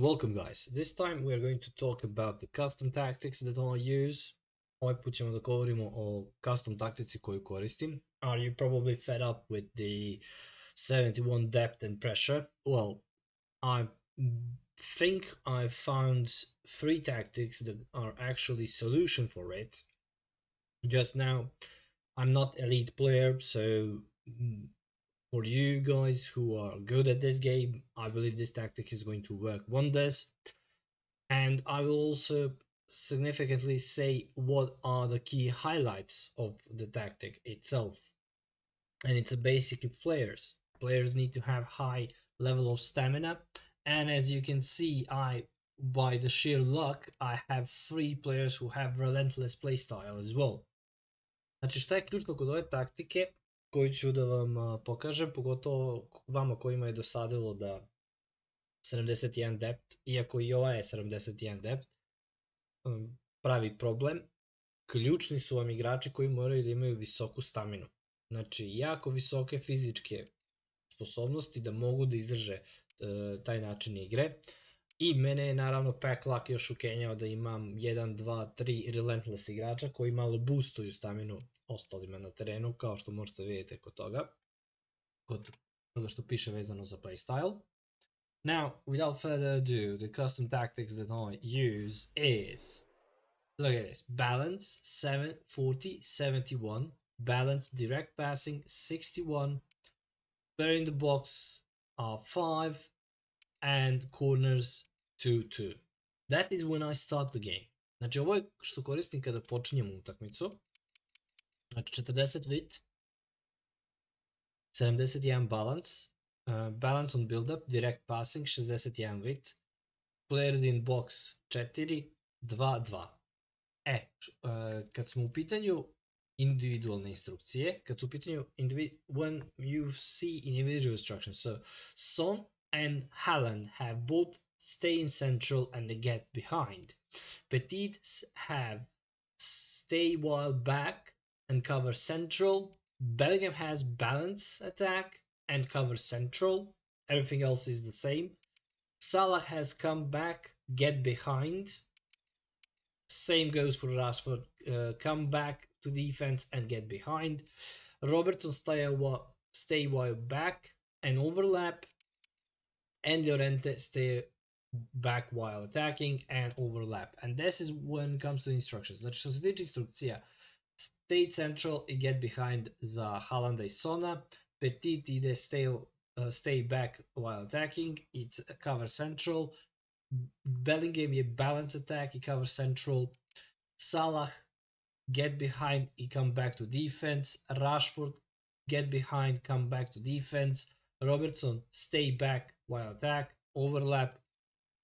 Welcome guys, this time we are going to talk about the custom tactics that I use. Ovaj put ćemo da govorimo o custom taktici koju koristim. Are you probably fed up with the 71 depth and pressure? Well, I think I found three tactics that are actually solution for it. Just now, I'm not elite player, so for you guys who are good at this game, I believe this tactic is going to work wonders. And I will also significantly say what are the key highlights of the tactic itself. And it's a basic players. Players need to have high level of stamina. And as you can see, I by the sheer luck, I have three players who have relentless playstyle as well. Znači šta kod ove taktike? Koju ću da vam pokažem, pogotovo vama kojima je dosadilo da 71 depth, iako i ova je 71 depth, pravi problem. Ključni su vam igrači koji moraju da imaju visoku staminu. Znači, jako visoke fizičke sposobnosti da mogu da izdrže e, taj način igre. I mene je naravno Pack Luck još ukenjao da imam 1, 2, 3 Relentless igrača koji malo boostuju staminu ostalima na terenu, kao što možete vidjeti kod toga, kod toga što piše vezano za playstyle. Now, without further ado, the custom tactics that I use is, look at this, balance 7, 40, 71, balance direct passing 61, bear in the box are 5, and corners 2, 2. That is when I start the game. Znači ovo je što koristim kada počinjem utakmicu. Znači 40 width, 71 balance, uh, balance on build up, direct passing 61 width, players in box 4, 2, 2. E, uh, kad smo u pitanju individualne instrukcije, kad su u pitanju when you see individual instructions, so Son and Haaland have both stay in central and get behind. Petit have stay while back and cover central. Bellingham has balance attack and cover central. Everything else is the same. Salah has come back, get behind. Same goes for Rashford. Uh, come back to defense and get behind. Robertson stay, stay while back and overlap. And Llorente stay back while attacking and overlap. And this is when it comes to instructions. Što se tiče instrukcija, Stay central i get behind za Haalanda i Sona. Petit ide stay, uh, stay back while attacking, it's cover central. Bellingham je balance attack i cover central. Salah get behind i come back to defense. Rashford get behind, come back to defense. Robertson stay back while attack, overlap.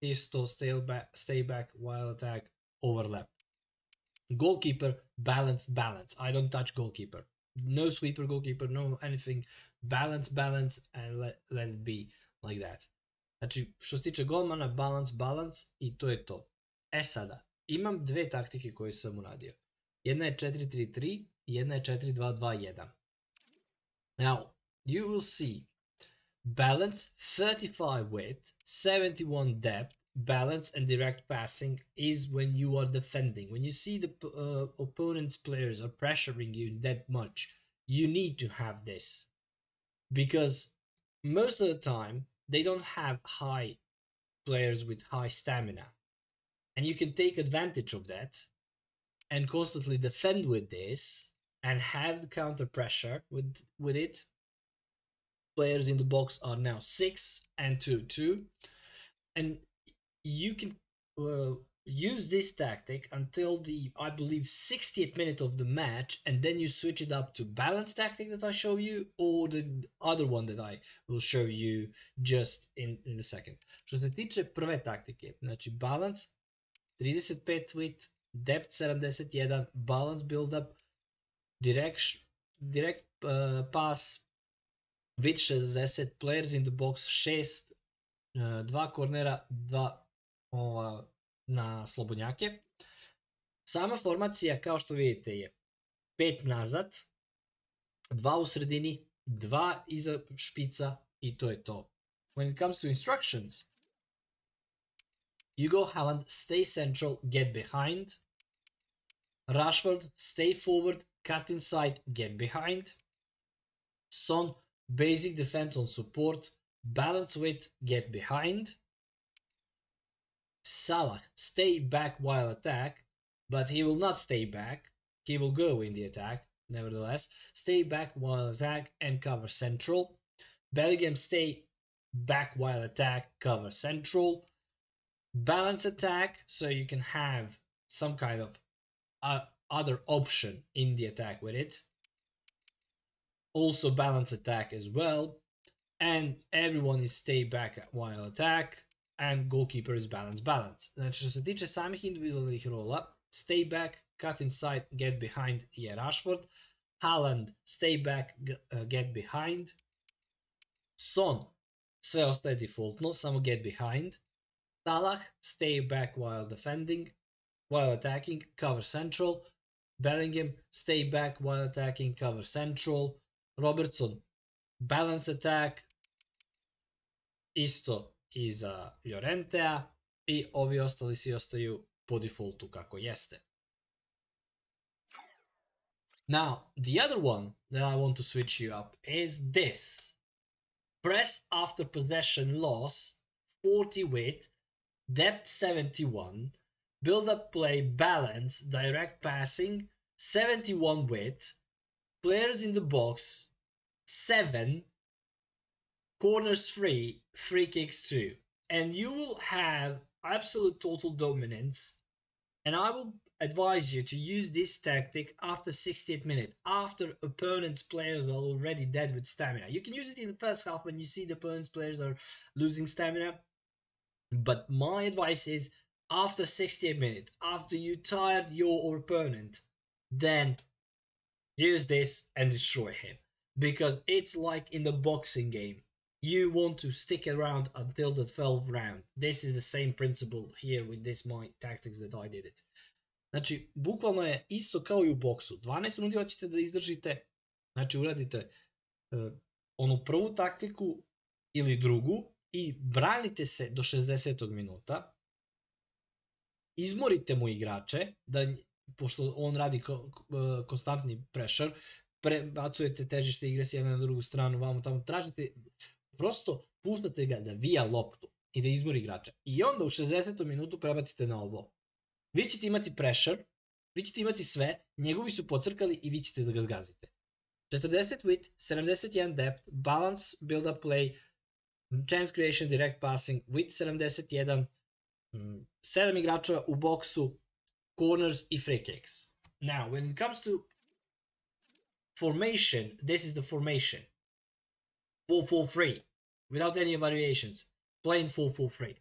Isto stay back, stay back while attack, overlap. Goalkeeper, balance, balance. I don't touch goalkeeper. No sweeper goalkeeper, no anything. Balance, balance and let, let it be like that. Znači, što se tiče golmana, balance, balance i to je to. E sada, imam dve taktike koje sam uradio. Jedna je 4-3-3 i jedna je 4-2-2-1. Now, you will see balance 35 width, 71 depth, balance and direct passing is when you are defending. When you see the uh, opponent's players are pressuring you that much, you need to have this because most of the time they don't have high players with high stamina, and you can take advantage of that and constantly defend with this and have the counter pressure with with it. Players in the box are now six and two two, and you can uh, use this tactic until the I believe 60th minute of the match and then you switch it up to balance tactic that I show you or the other one that I will show you just in, in a second. Što se tiče prve taktike, znači balance 35 width, depth 71, balance build up, direct, direct uh, pass, width 60, players in the box 6, uh, dva kornera, dva ova, na slobodnjake. Sama formacija, kao što vidite, je pet nazad, dva u sredini, dva iza špica i to je to. When it comes to instructions, Hugo Haaland, stay central, get behind. Rashford, stay forward, cut inside, get behind. Son, basic defense on support, balance with, get behind. Salah, stay back while attack, but he will not stay back. He will go in the attack, nevertheless. Stay back while attack and cover central. Bellingham, stay back while attack, cover central. Balance attack, so you can have some kind of uh, other option in the attack with it. Also balance attack as well. And everyone is stay back while attack. And goalkeeper is balance balance. Znači što se tiče samih individualnih rola, stay back, cut inside, get behind je Rashford. Haaland, stay back, uh, get behind. Son, sve ostaje defaultno, samo get behind. Salah, stay back while defending, while attacking, cover central. Bellingham, stay back while attacking, cover central. Robertson, balance attack, isto i za Llorentea i ovi ostali svi ostaju po defaultu kako jeste. Now, the other one that I want to switch you up is this. Press after possession loss 40 width, depth 71, build up play balance, direct passing 71 width, players in the box 7, corners 3, free kicks 2. And you will have absolute total dominance. And I will advise you to use this tactic after 68 minutes, after opponent's players are already dead with stamina. You can use it in the first half when you see the opponent's players are losing stamina. But my advice is after 68 minutes, after you tired your opponent, then use this and destroy him. Because it's like in the boxing game. You want to stick around until the 12th round. This is the same principle here with this my tactics that I did it. Znači, bukvalno je isto kao i u boksu. 12 rundi hoćete da izdržite, znači uradite uh, onu prvu taktiku ili drugu i branite se do 60. minuta, izmorite mu igrače, da, pošto on radi uh, konstantni pressure, prebacujete težište igre s jedne na drugu stranu, vamo tamo, tražite, prosto puštate ga da vija loptu i da izmori igrača. I onda u 60. minutu prebacite na ovo vi ćete imati pressure, vi ćete imati sve, njegovi su pocrkali i vi ćete da ga zgazite. 40 width, 71 depth, balance, build up play, chance creation, direct passing, width 71, 7 igrača u boksu, corners i free kicks. Now, when it comes to formation, this is the formation. 4-4-3, without any variations, plain 4-4-3.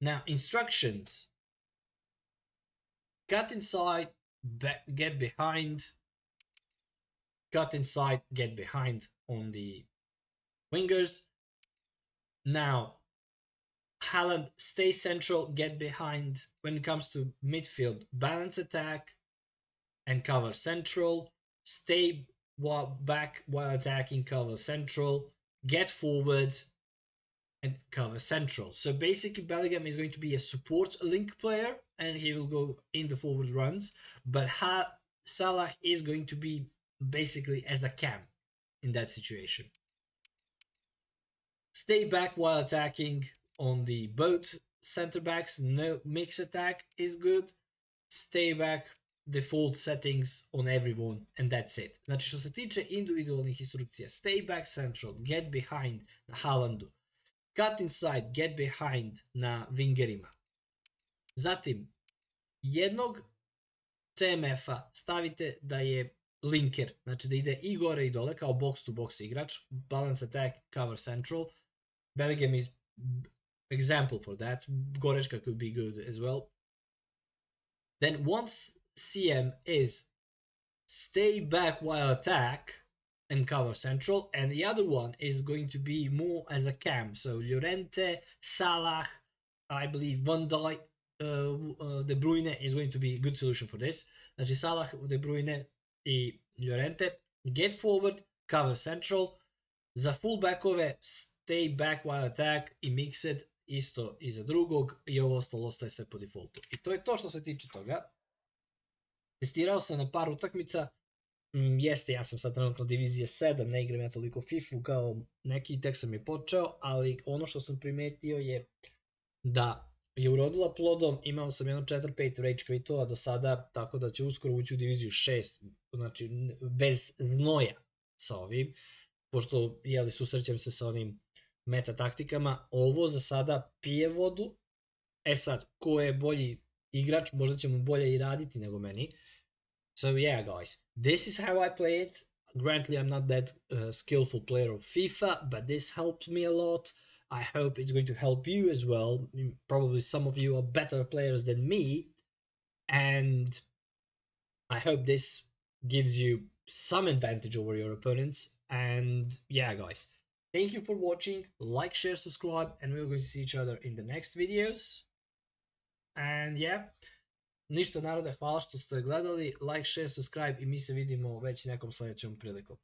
Now, instructions, cut inside, get behind, cut inside, get behind on the wingers. Now, Haaland stay central, get behind. When it comes to midfield, balance attack and cover central. Stay while back while attacking, cover central. Get forward, and cover central. So basically Bellingham is going to be a support link player and he will go in the forward runs. But ha- Salah is going to be basically as a cam in that situation. Stay back while attacking on the both center backs. No mix attack is good. Stay back default settings on everyone and that's it. Znači što se tiče individualnih instrukcija, stay back central, get behind na Haalandu, cut inside, get behind na wingerima. Zatim, jednog CMF-a stavite da je linker, znači da ide i gore i dole kao box to box igrač, balance attack, cover central. Bellingham is example for that. Goretzka could be good as well. Then once CM is stay back while attack, and cover central and the other one is going to be more as a cam. So Llorente, Salah, I believe Van Dijk, uh, uh, De Bruyne is going to be a good solution for this. Znači Salah, De Bruyne i Llorente. Get forward, cover central. Za full backove stay back while attack. I mix it. Isto i za drugog. I ovo ostalo ostaje sve po defaultu. I to je to što se tiče toga. Testirao sam na par utakmica, mm, jeste, ja sam sad trenutno divizije 7, ne igram ja toliko FIFA kao neki, tek sam je počeo, ali ono što sam primetio je da je urodila plodom, imao sam jedno 4-5 rage quitova do sada, tako da će uskoro ući u diviziju 6, znači bez znoja sa ovim, pošto jeli, susrećem se sa onim meta taktikama, ovo za sada pije vodu, e sad, ko je bolji igrač, možda će mu bolje i raditi nego meni, so yeah guys, this is how I play it, granted I'm not that uh, skillful player of FIFA, but this helped me a lot, I hope it's going to help you as well. Probably some of you are better players than me, and I hope this gives you some advantage over your opponents. And yeah, guys, thank you for watching. Like, share, subscribe, and we're going to see each other in the next videos. And yeah, ništa narode, hvala što ste gledali, like, share, subscribe i mi se vidimo već nekom sledećom prilikom.